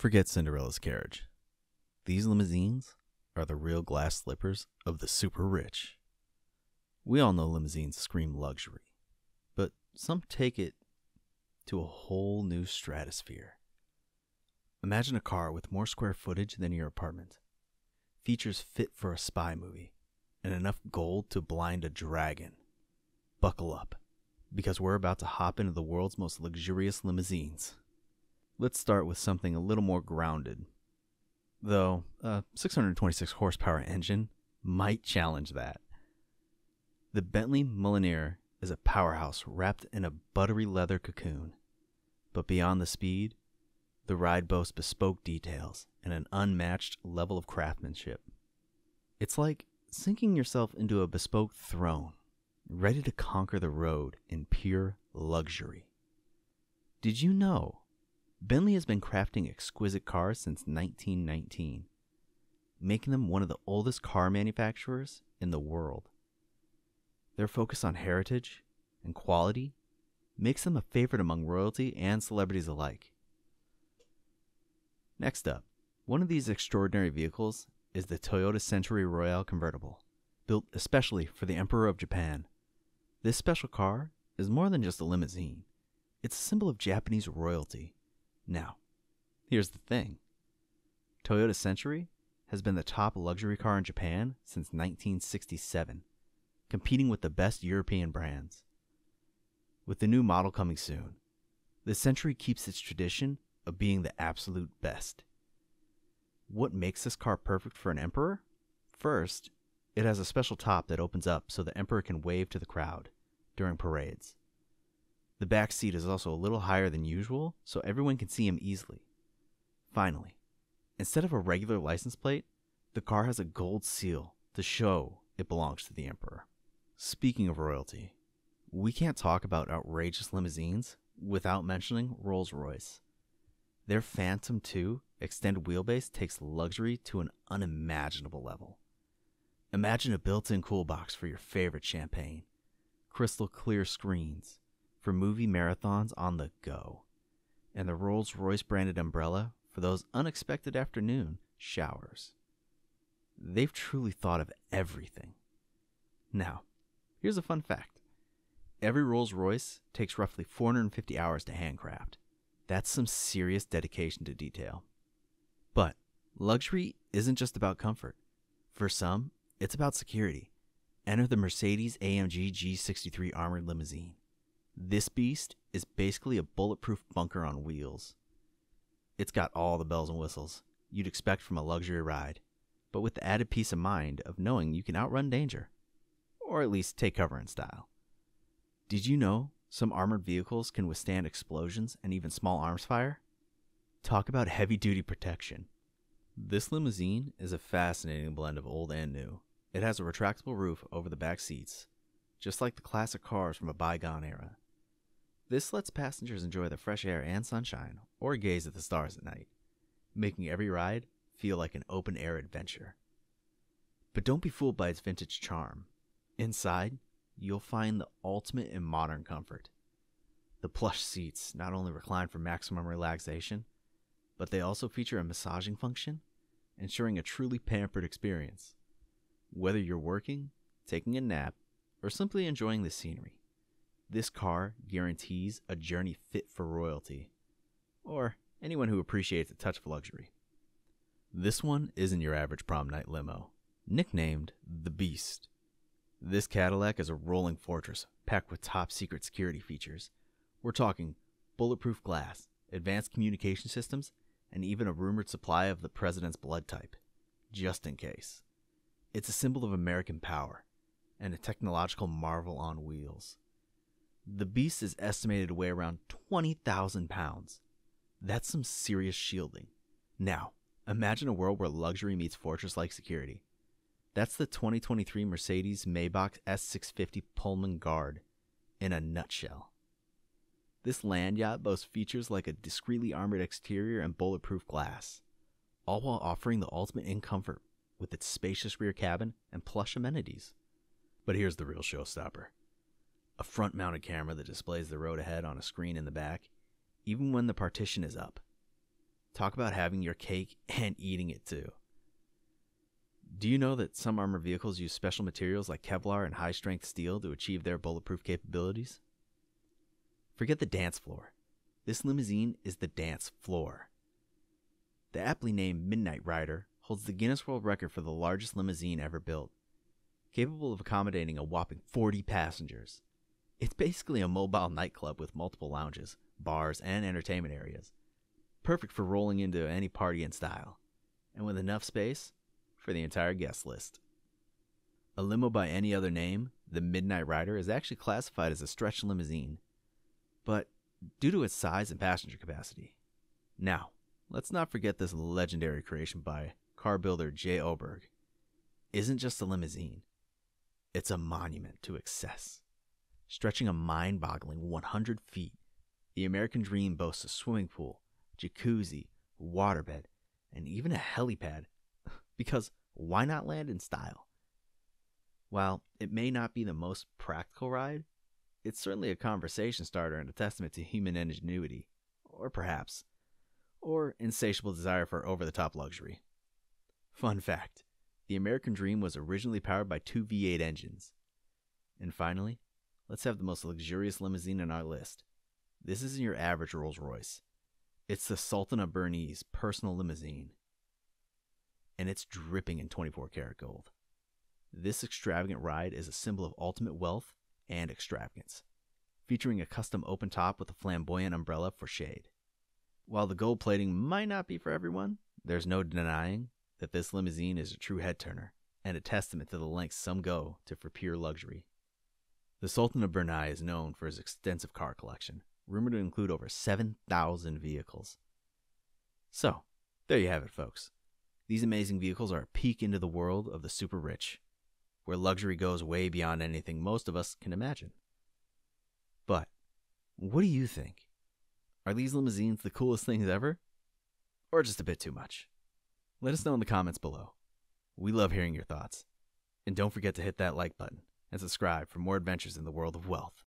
Forget Cinderella's carriage. These limousines are the real glass slippers of the super rich. We all know limousines scream luxury, but some take it to a whole new stratosphere. Imagine a car with more square footage than your apartment, features fit for a spy movie, and enough gold to blind a dragon. Buckle up, because we're about to hop into the world's most luxurious limousines. Let's start with something a little more grounded. Though a 626 horsepower engine might challenge that. The Bentley Mulliner is a powerhouse wrapped in a buttery leather cocoon. But beyond the speed, the ride boasts bespoke details and an unmatched level of craftsmanship. It's like sinking yourself into a bespoke throne, ready to conquer the road in pure luxury. Did you know Bentley has been crafting exquisite cars since 1919, making them one of the oldest car manufacturers in the world. Their focus on heritage and quality makes them a favorite among royalty and celebrities alike. Next up, one of these extraordinary vehicles is the Toyota Century Royale convertible, built especially for the Emperor of Japan. This special car is more than just a limousine, it's a symbol of Japanese royalty now, here's the thing Toyota Century has been the top luxury car in Japan since 1967, competing with the best European brands. With the new model coming soon, the Century keeps its tradition of being the absolute best. What makes this car perfect for an emperor? First, it has a special top that opens up so the emperor can wave to the crowd during parades. The back seat is also a little higher than usual, so everyone can see him easily. Finally, instead of a regular license plate, the car has a gold seal to show it belongs to the Emperor. Speaking of royalty, we can't talk about outrageous limousines without mentioning Rolls Royce. Their Phantom 2 extended wheelbase takes luxury to an unimaginable level. Imagine a built in cool box for your favorite champagne, crystal clear screens, for movie marathons on the go, and the Rolls Royce branded umbrella for those unexpected afternoon showers. They've truly thought of everything. Now, here's a fun fact every Rolls Royce takes roughly 450 hours to handcraft. That's some serious dedication to detail. But luxury isn't just about comfort. For some, it's about security. Enter the Mercedes AMG G63 armored limousine. This beast is basically a bulletproof bunker on wheels. It's got all the bells and whistles you'd expect from a luxury ride, but with the added peace of mind of knowing you can outrun danger, or at least take cover in style. Did you know some armored vehicles can withstand explosions and even small arms fire? Talk about heavy duty protection. This limousine is a fascinating blend of old and new. It has a retractable roof over the back seats, just like the classic cars from a bygone era. This lets passengers enjoy the fresh air and sunshine, or gaze at the stars at night, making every ride feel like an open air adventure. But don't be fooled by its vintage charm. Inside, you'll find the ultimate in modern comfort. The plush seats not only recline for maximum relaxation, but they also feature a massaging function, ensuring a truly pampered experience. Whether you're working, taking a nap, or simply enjoying the scenery, this car guarantees a journey fit for royalty, or anyone who appreciates a touch of luxury. This one isn't your average prom night limo, nicknamed the Beast. This Cadillac is a rolling fortress packed with top secret security features. We're talking bulletproof glass, advanced communication systems, and even a rumored supply of the president's blood type, just in case. It's a symbol of American power and a technological marvel on wheels. The beast is estimated to weigh around 20,000 pounds. That's some serious shielding. Now, imagine a world where luxury meets fortress like security. That's the 2023 Mercedes Maybach S650 Pullman Guard in a nutshell. This land yacht boasts features like a discreetly armored exterior and bulletproof glass, all while offering the ultimate in comfort with its spacious rear cabin and plush amenities. But here's the real showstopper a front mounted camera that displays the road ahead on a screen in the back, even when the partition is up. Talk about having your cake and eating it too. Do you know that some armored vehicles use special materials like Kevlar and high strength steel to achieve their bulletproof capabilities? Forget the dance floor. This limousine is the dance floor. The aptly named Midnight Rider holds the Guinness World Record for the largest limousine ever built, capable of accommodating a whopping 40 passengers. It's basically a mobile nightclub with multiple lounges, bars, and entertainment areas. Perfect for rolling into any party in style, and with enough space for the entire guest list. A limo by any other name, the Midnight Rider is actually classified as a stretch limousine, but due to its size and passenger capacity. Now, let's not forget this legendary creation by car builder Jay Ohrberg. Isn't just a limousine, it's a monument to excess. Stretching a mind boggling 100 feet, the American Dream boasts a swimming pool, jacuzzi, waterbed, and even a helipad. because why not land in style? While it may not be the most practical ride, it's certainly a conversation starter and a testament to human ingenuity, or perhaps, or insatiable desire for over the top luxury. Fun fact the American Dream was originally powered by two V8 engines. And finally, let's have the most luxurious limousine on our list. This isn't your average Rolls Royce. It's the Sultan of Brunei's personal limousine. And it's dripping in 24 karat gold. This extravagant ride is a symbol of ultimate wealth and extravagance, featuring a custom open top with a flamboyant umbrella for shade. While the gold plating might not be for everyone, there's no denying that this limousine is a true head turner and a testament to the lengths some go to for pure luxury. The Sultan of Brunei is known for his extensive car collection, rumored to include over 7,000 vehicles. So, there you have it, folks. These amazing vehicles are a peek into the world of the super rich, where luxury goes way beyond anything most of us can imagine. But, what do you think? Are these limousines the coolest things ever? Or just a bit too much? Let us know in the comments below. We love hearing your thoughts. And don't forget to hit that like button and subscribe for more adventures in the world of wealth.